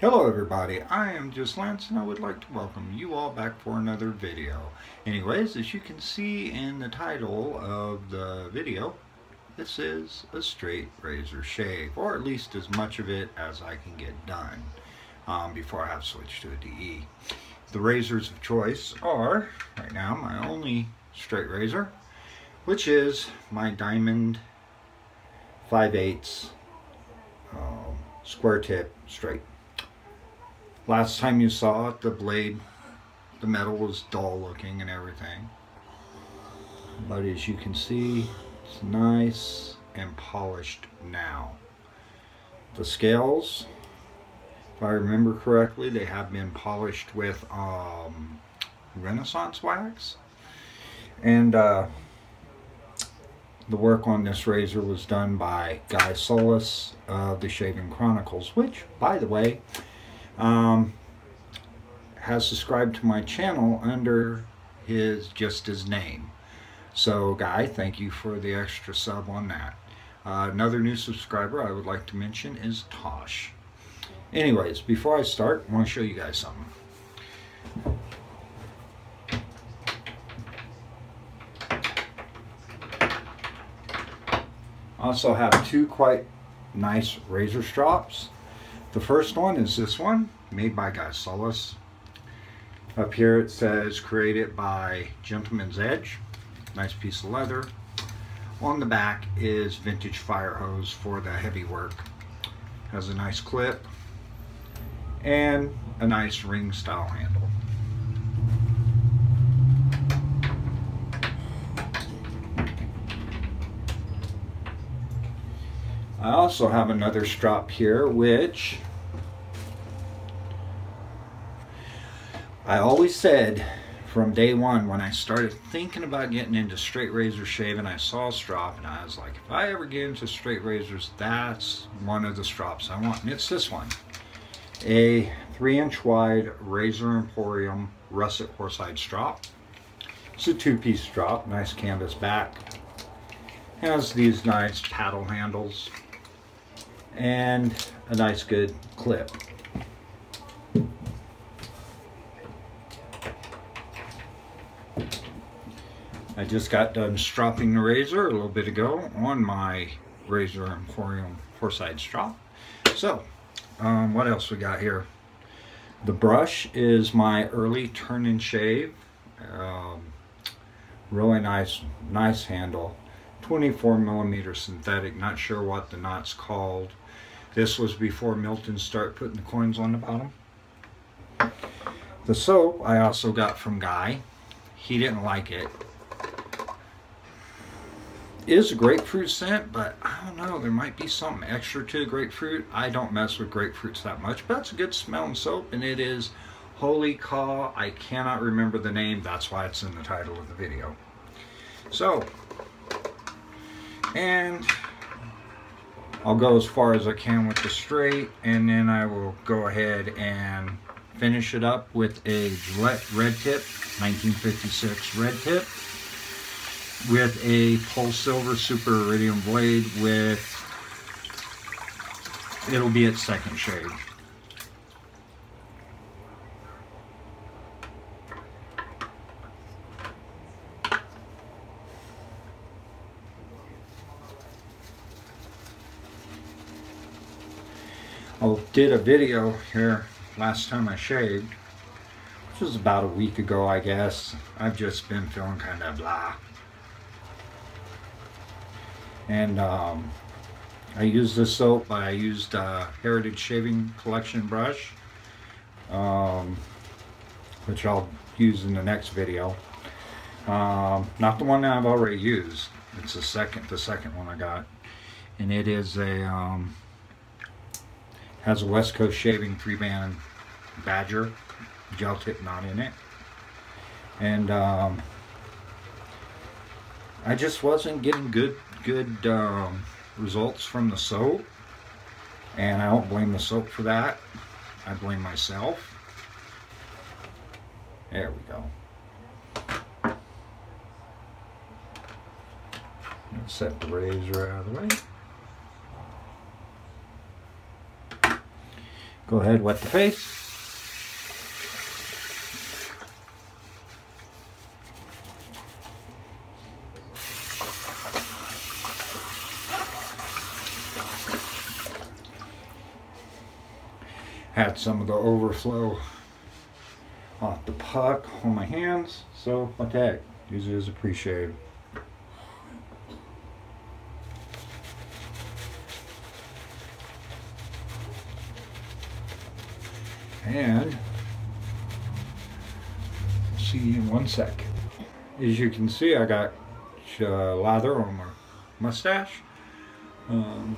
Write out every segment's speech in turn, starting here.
Hello everybody, I am just Lance and I would like to welcome you all back for another video. Anyways, as you can see in the title of the video, this is a straight razor shave, or at least as much of it as I can get done um, before I have switched to a DE. The razors of choice are, right now, my only straight razor, which is my Diamond 5 8 um, square tip straight. Last time you saw it, the blade, the metal was dull looking and everything. But as you can see, it's nice and polished now. The scales, if I remember correctly, they have been polished with um, Renaissance wax. And uh, the work on this razor was done by Guy Solis of the Shaving Chronicles, which, by the way, um, has subscribed to my channel under his just his name. So, Guy, thank you for the extra sub on that. Uh, another new subscriber I would like to mention is Tosh. Anyways, before I start, I want to show you guys something. I also have two quite nice razor strops. The first one is this one, made by Guy Solis. Up here it says created by Gentleman's Edge. Nice piece of leather. On the back is vintage fire hose for the heavy work. Has a nice clip and a nice ring style handle. I also have another strop here which I always said from day one when I started thinking about getting into straight razor shaving I saw a strop and I was like if I ever get into straight razors that's one of the strops I want. And it's this one. A three inch wide Razor Emporium russet horsehide strop. It's a two-piece strop nice canvas back. Has these nice paddle handles and a nice good clip. I just got done stropping the razor a little bit ago on my Razor Emporium horsehide strop. So, um, what else we got here? The brush is my early turn and shave. Um, really nice, nice handle. 24 millimeter synthetic, not sure what the knot's called. This was before Milton started putting the coins on the bottom. The soap I also got from Guy. He didn't like it. It is a grapefruit scent, but I don't know, there might be something extra to grapefruit. I don't mess with grapefruits that much, but it's a good smelling soap, and it is Wholly Kaw. I cannot remember the name, that's why it's in the title of the video. So, and I'll go as far as I can with the straight and then I will go ahead and finish it up with a Gillette Red Tip 1956 Red Tip with a Polsilver Super Iridium blade with it'll be its second shade. I did a video here last time I shaved, which was about a week ago, I guess. I've just been feeling kind of blah. And um, I used this soap, but I used uh, Heritage Shaving Collection brush, um, which I'll use in the next video. Um, not the one that I've already used. It's the second, the second one I got, and it is a um, has a West Coast Shaving three-band Badger gel tip knot in it. And um, I just wasn't getting good good um, results from the soap. And I don't blame the soap for that. I blame myself. There we go. Set the razor out of the way. Go ahead, wet the face. Had some of the overflow off the puck on my hands, so what the heck, usually is appreciated. And see in one sec. As you can see, I got uh, lather on my mustache. Um,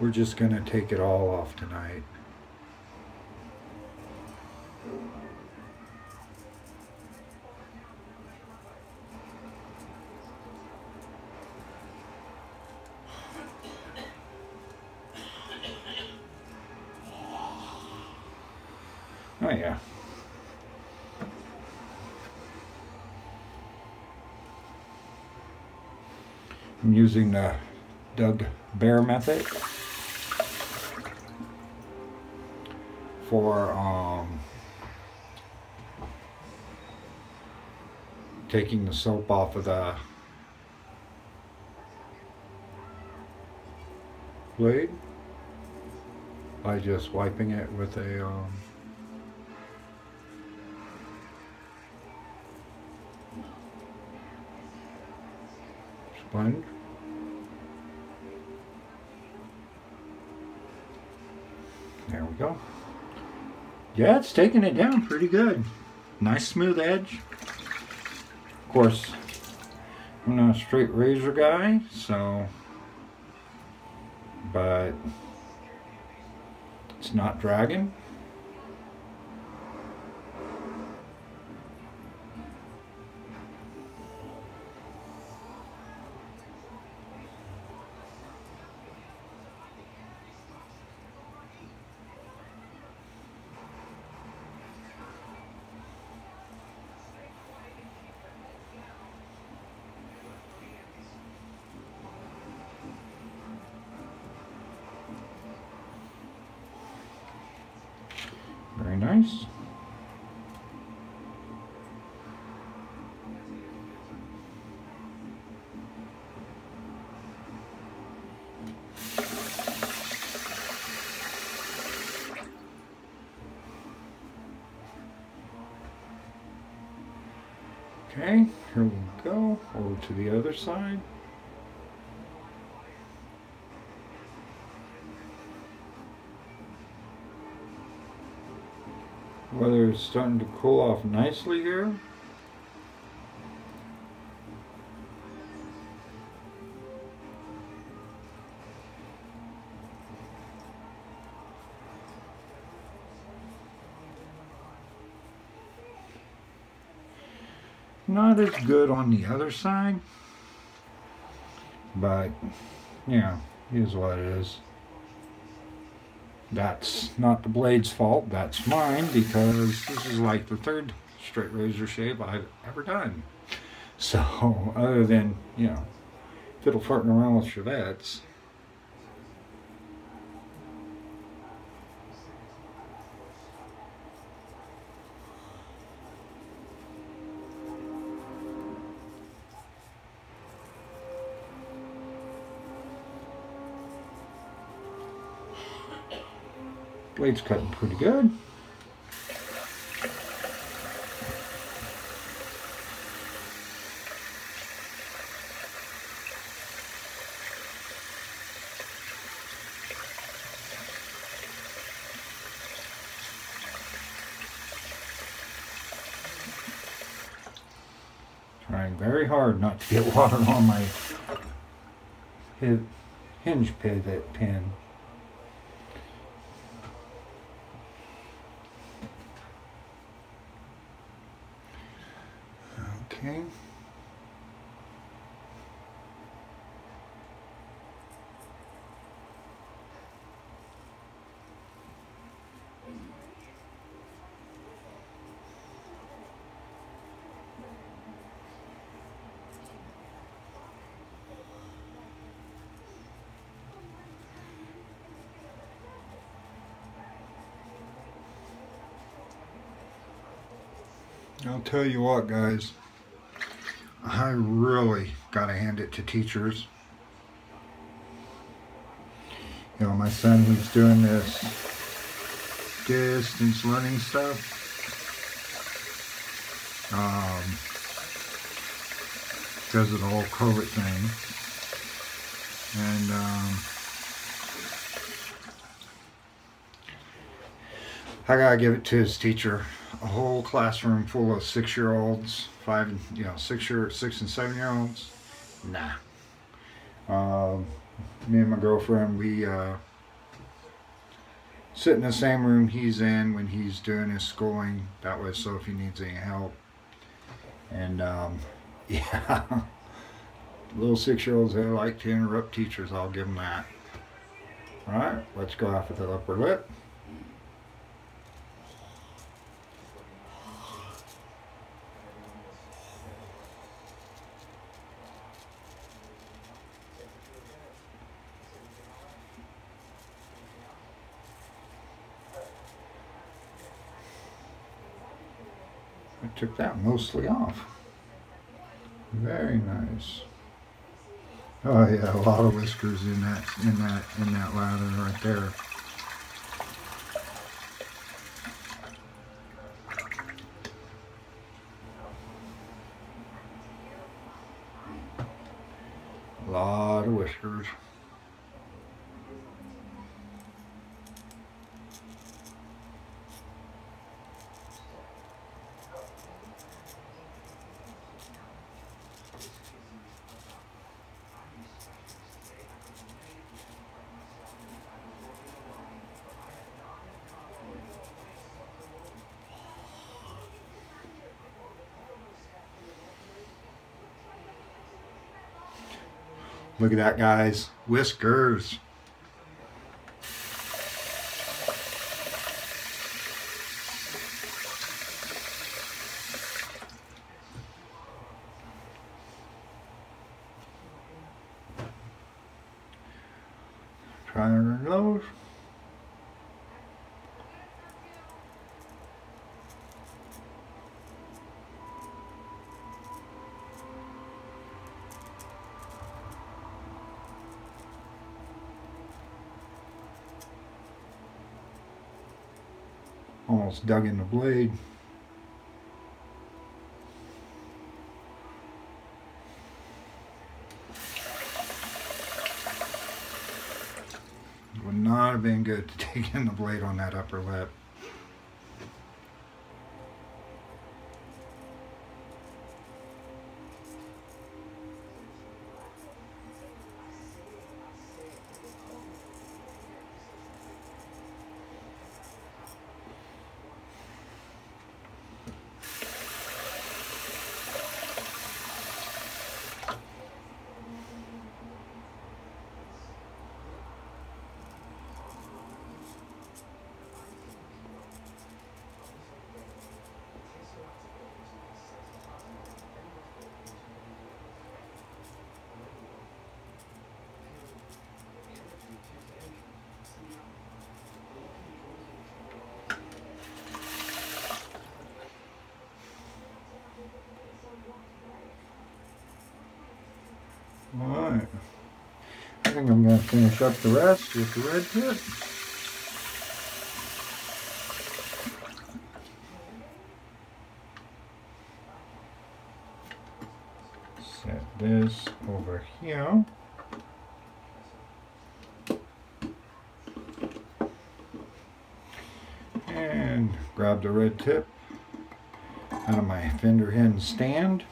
we're just going to take it all off tonight. Oh yeah. I'm using the Doug Bear method for um, taking the soap off of the blade by just wiping it with a um, sponge. There we go. Yeah, it's taking it down pretty good. Nice smooth edge. Of course, I'm not a straight razor guy, so, but it's not dragging. Nice. Okay, here we go. Over to the other side. Is starting to cool off nicely here. Not as good on the other side, but yeah, is what it is. That's not the blade's fault, that's mine because this is like the third straight razor shave I've ever done. So, other than, you know, fiddle farting around with shavettes, blade's cutting pretty good. Trying very hard not to get water on my hinge pivot pin. I'll tell you what, guys. I really got to hand it to teachers. You know, my son, he's doing this distance learning stuff. Um, because of the whole COVID thing. And, um, I gotta give it to his teacher. A whole classroom full of six-year-olds, five, you know, six year, six and seven-year-olds. Nah. Um, me and my girlfriend, we uh, sit in the same room he's in when he's doing his schooling. That way, so if he needs any help. And um, yeah, little six-year-olds they like to interrupt teachers. I'll give them that. All right, let's go off after the upper lip. I took that mostly off. Very nice. Oh yeah, a lot of whiskers in that in that in that lather right there. A lot of whiskers. Look at that, guys. Whiskers. Try her nose. Dug in the blade. Would not have been good to take in the blade on that upper lip. Alright. I think I'm going to finish up the rest with the red tip. Set this over here. And grab the red tip out of my Fendrihan stand.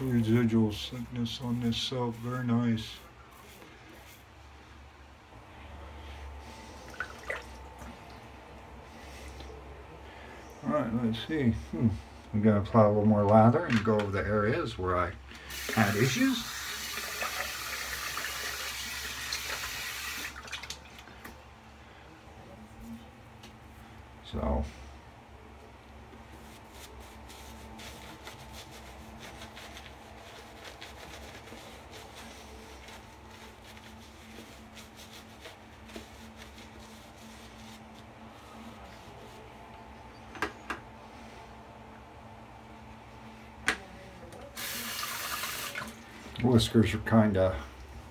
residual thickness on this self, very nice. Alright, let's see. Hmm. I'm going to apply a little more lather and go over the areas where I had issues. So... whiskers are kind of,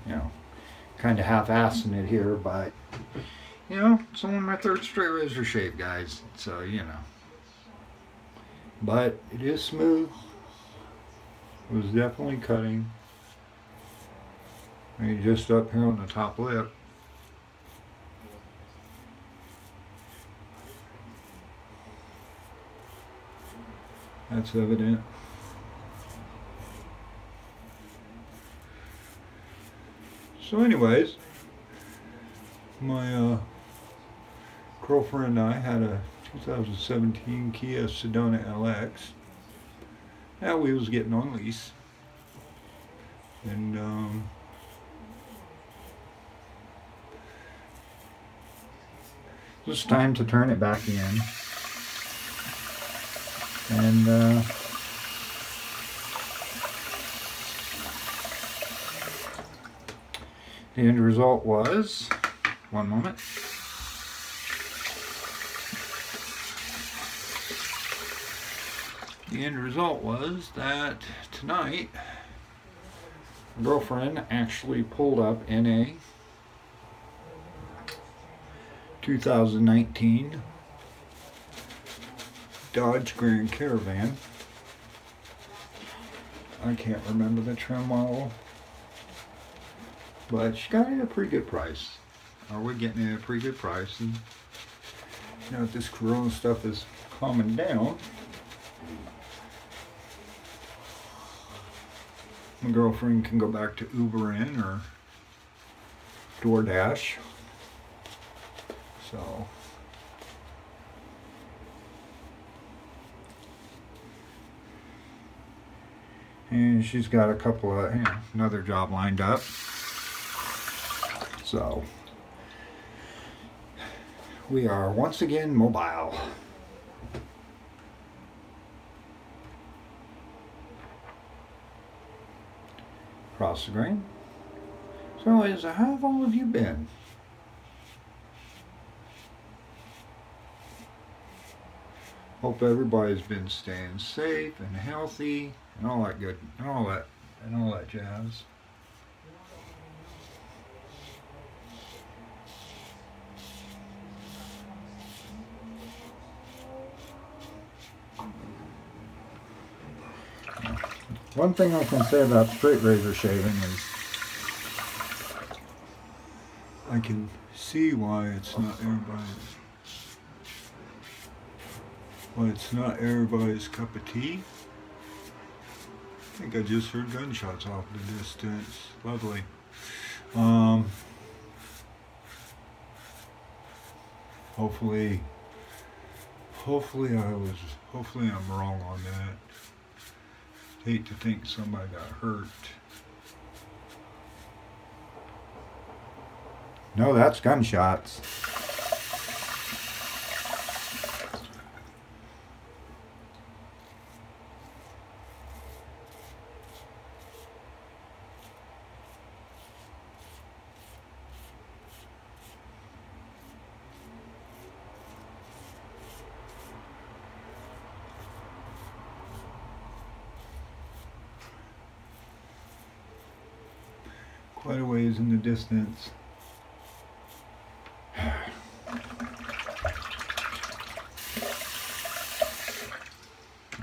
you know, kind of half-assing it here, but, you know, it's only my third straight razor shave, guys, so, you know. But it is smooth. It was definitely cutting. I mean, just up here on the top lip. That's evident. So anyways, my uh, girlfriend and I had a 2017 Kia Sedona LX that we was getting on lease. And um, it was time to turn it back in. And uh, The end result was, one moment. The end result was that tonight, girlfriend actually pulled up in a 2019 Dodge Grand Caravan. I can't remember the trim model. But she got it at a pretty good price. Or we're getting it at a pretty good price. And you know, this Corona stuff is calming down, my girlfriend can go back to Uber in or DoorDash. So and she's got a couple of you know, another job lined up. So we are once again mobile. Across the grain. So as how have all of you been? Hope everybody's been staying safe and healthy and all that good and all that and all that jazz. One thing I can say about straight razor shaving is I can see why it's not everybody's why it's not everybody's cup of tea. I think I just heard gunshots off in the distance. Lovely. Um, hopefully, hopefully I was, hopefully I'm wrong on that hate to think somebody got hurt. No, that's gunshots. Quite a ways in the distance.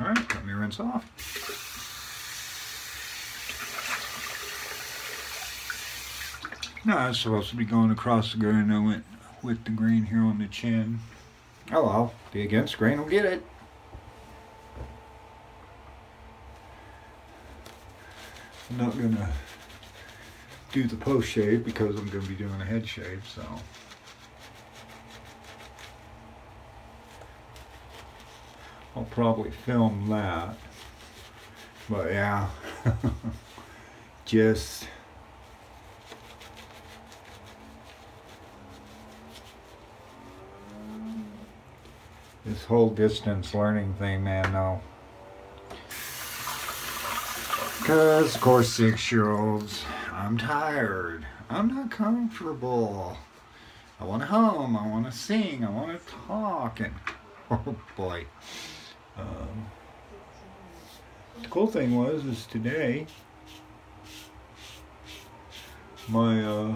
Alright, let me rinse off. No, I was supposed to be going across the grain. I went with the grain here on the chin. Oh well, the against grain will get it. I'm not gonna do the post shave because I'm going to be doing a head shave, so. I'll probably film that. But yeah, just This whole distance learning thing, man, no. Because, of course, six-year-olds, I'm tired. I'm not comfortable. I want hum, I want to sing, I want to talk, and oh boy. Um, the cool thing was, is today, my uh,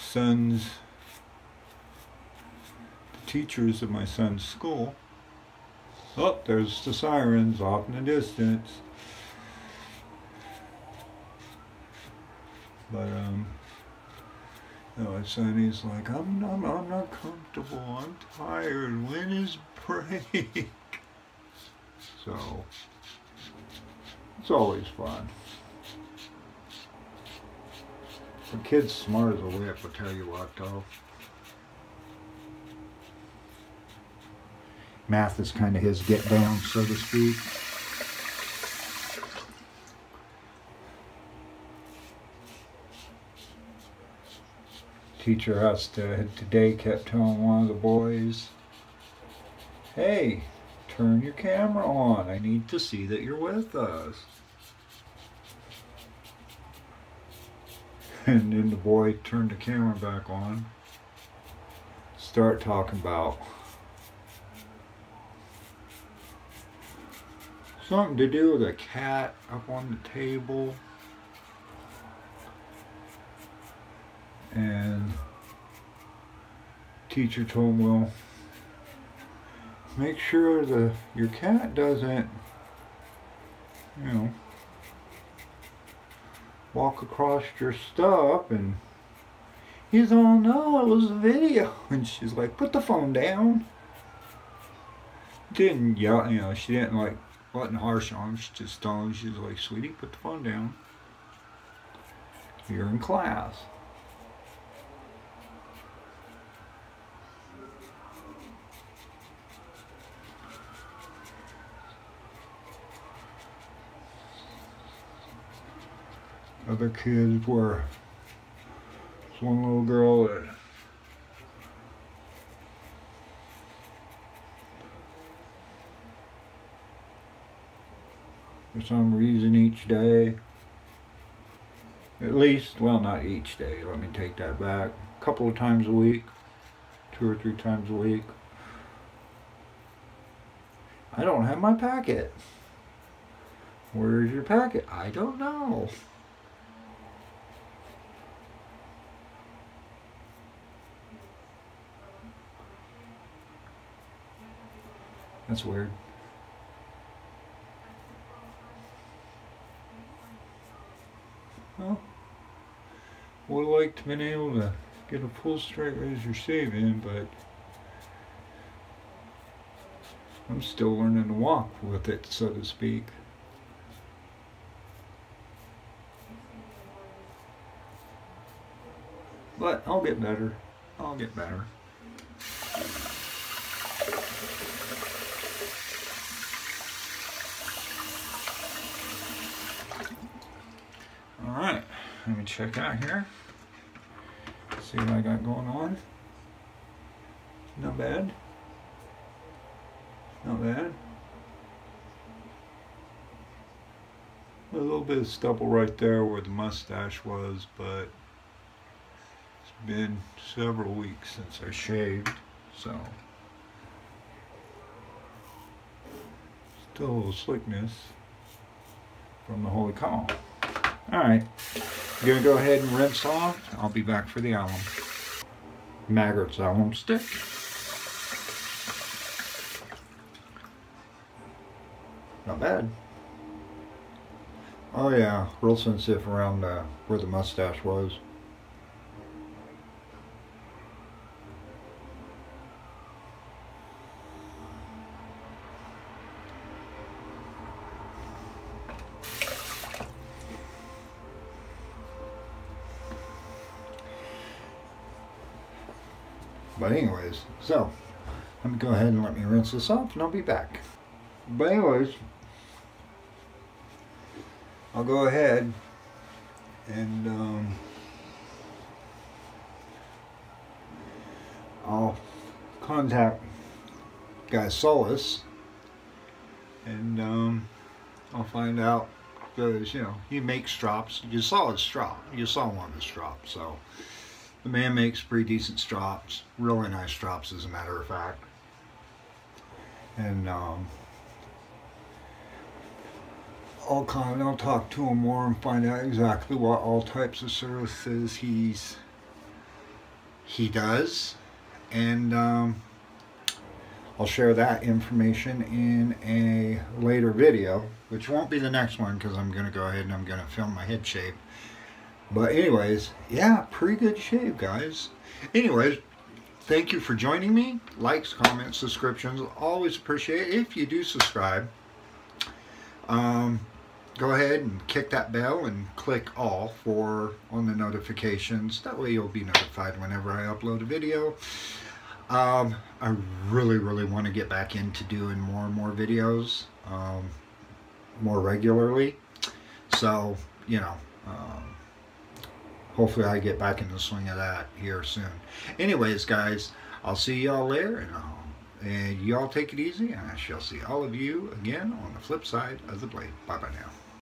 son's the teachers of my son's school. Oh, there's the sirens off in the distance. But um, you know, my son, he's like, I'm, I'm, I'm not comfortable. I'm tired. When is break? so it's always fun. The kid's smart as a whip, I'll tell you what, though. Math is kind of his get down, so to speak. Teacher uh, has to, today kept telling one of the boys, hey, turn your camera on. I need to see that you're with us. And then the boy turned the camera back on. Start talking about something to do with a cat up on the table. And teacher told well, make sure the your cat doesn't, you know, walk across your stuff. And he's all no it was a video. And she's like put the phone down. Didn't yell you know she didn't like wasn't harsh on she just him she's like sweetie put the phone down. You're in class. Other kids were one little girl that for some reason each day. At least well not each day. Let me take that back. A couple of times a week. Two or three times a week. I don't have my packet. Where's your packet? I don't know. That's weird. Well, would have liked to been able to get a full straight razor shave in, but I'm still learning to walk with it, so to speak. But I'll get better. I'll get better. Alright, let me check out here. See what I got going on. Not bad. Not bad. A little bit of stubble right there where the mustache was, but it's been several weeks since I shaved, so still a little slickness from the Wholly Kaw. Alright, I'm to go ahead and rinse off. I'll be back for the alum. Maggard's alum stick. Not bad. Oh yeah, real sensitive around uh, where the mustache was. But anyways, so let me go ahead and let me rinse this off and I'll be back. But anyways, I'll go ahead and um, I'll contact Guy Solis and um, I'll find out because you know he makes strops. You saw his strop. You saw one of his strops. So the man makes pretty decent strops, really nice strops, as a matter of fact. And um, I'll kind I'll talk to him more and find out exactly what all types of services he's he does, and um, I'll share that information in a later video, which won't be the next one because I'm going to go ahead and I'm going to film my head shape. But anyways, yeah, pretty good shape, guys. Anyways, thank you for joining me. Likes, comments, subscriptions, always appreciate it. If you do subscribe, um, go ahead and kick that bell and click all for on the notifications. That way you'll be notified whenever I upload a video. Um, I really, really want to get back into doing more and more videos um, more regularly. So, you know, um, hopefully I get back in the swing of that here soon. Anyways, guys, I'll see y'all later, and, uh, and y'all take it easy, and I shall see all of you again on the flip side of the blade. Bye-bye now.